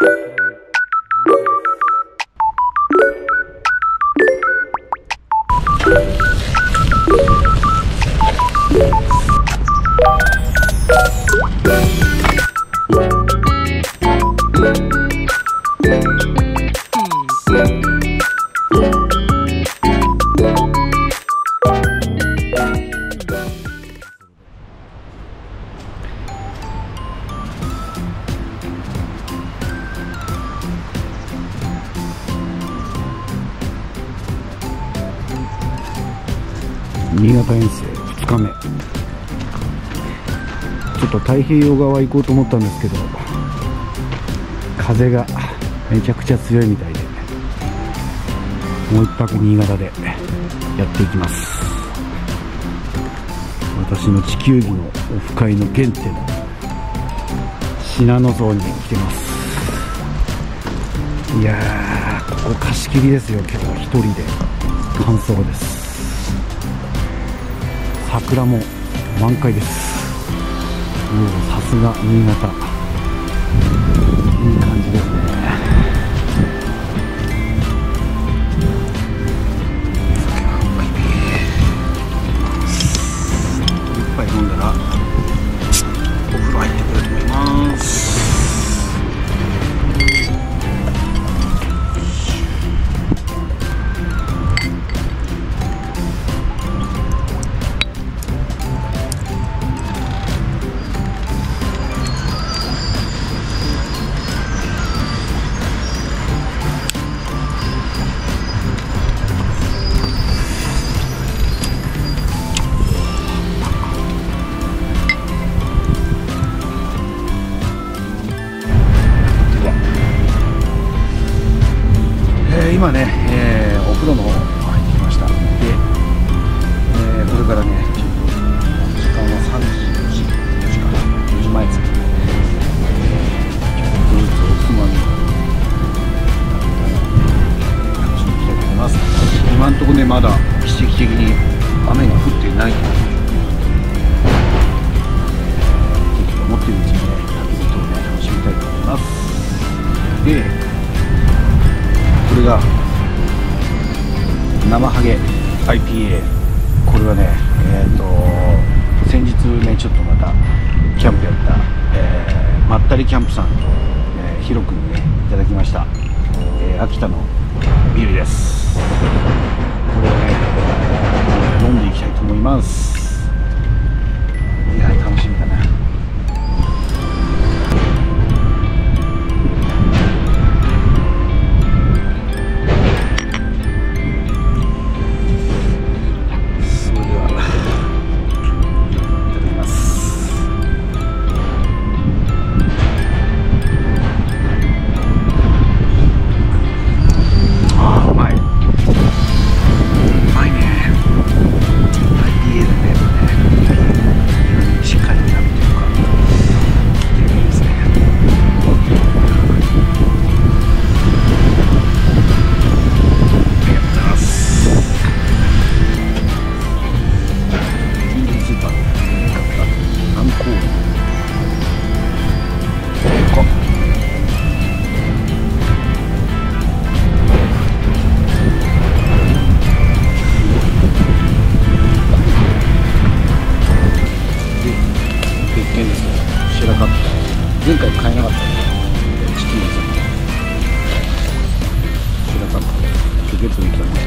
新ちょっと太平洋側行こうと思ったんですけど風がめちゃくちゃ強いみたいでもう一泊新潟でやっていきます。私の地球儀のオフ会の原点信濃荘に来てます。いやーここ貸し切りですよ今日は。一人で。完走です。桜も満開です。さすが新潟。今ね、えーお風呂の方入ってきました。で、えーこれからねちょっと時間は3時4時4時かな4時前で。すけどね、えーちょっとフルーツおつまみ楽しんでいきたいと思います。今のところねまだ奇跡的に雨が降っていない適と思っているうちにね旅人をね楽しみたいと思います。でこれが生ハゲ IPA これはねえっ、と先日ねちょっとまたキャンプやった、えーまったりキャンプさんと、えー、ヒロ君にねいただきました、えー秋田のビールです。これをね飲んでいきたいと思います。った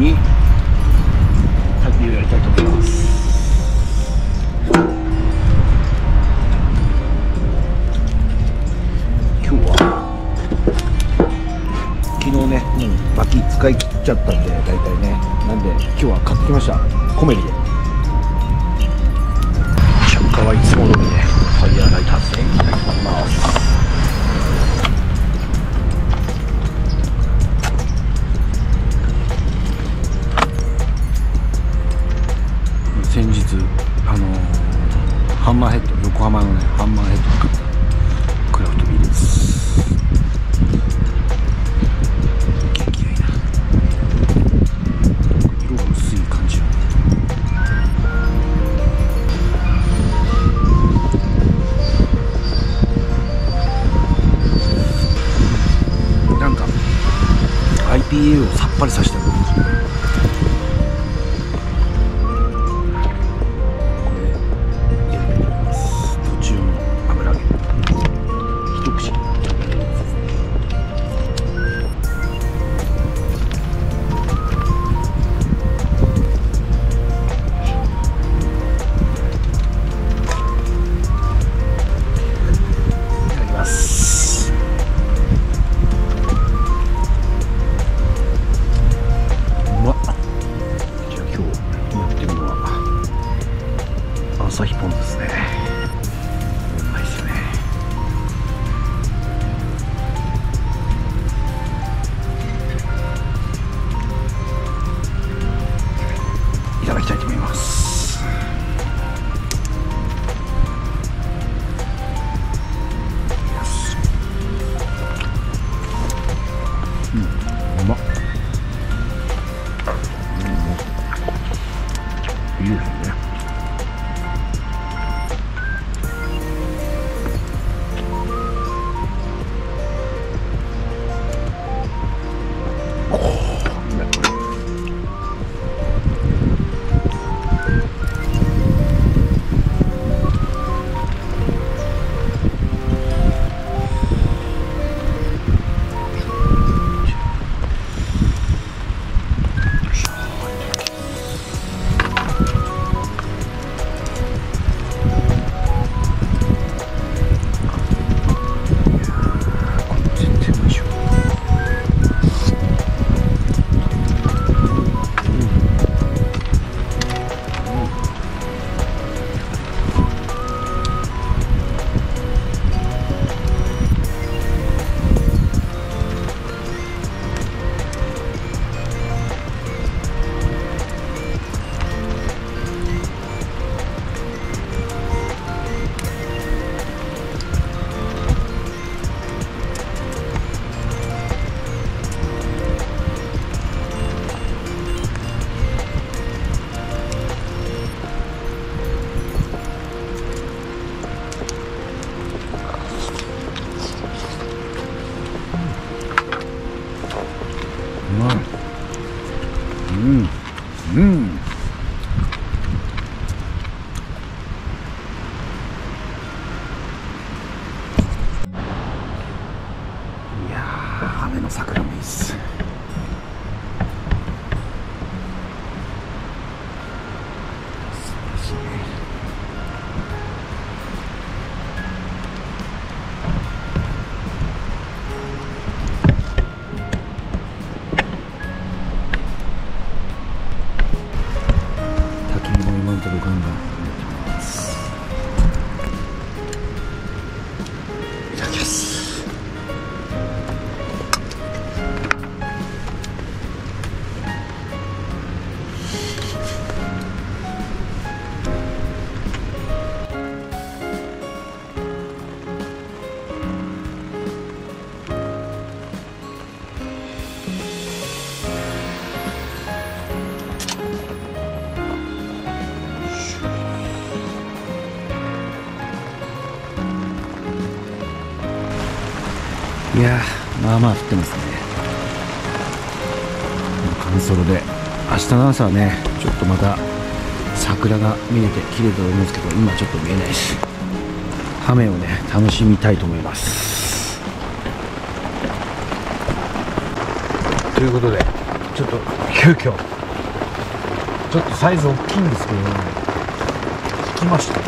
に焚き火をやりたいと思います。今日は昨日ね、うん、薪使い切っちゃったんで大体ね。なんで今日は買ってきました。コメリでの桜もいいっす素しいね。焚き火も今のところガンガンあまあ降ってますね。乾燥で。明日の朝はねちょっとまた桜が見えて綺麗だと思うんですけど今ちょっと見えないし雨をね楽しみたいと思います。ということでちょっと急遽ちょっとサイズ大きいんですけどね。引きました。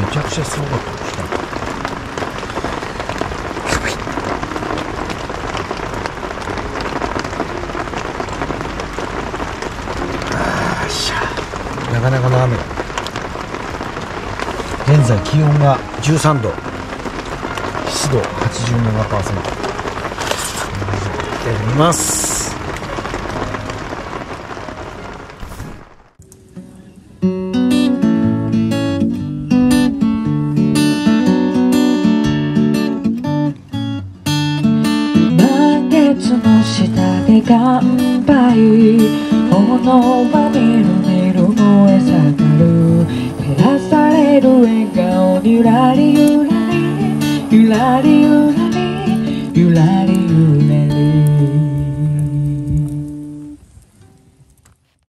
めちゃくちゃすごかったなかなかの雨。現在気温が13度。湿度87%ます。月の下で乾杯。炎は見る燃え盛る照らされる笑顔にゆらりゆらりゆらりゆらり。ゆらりゆらり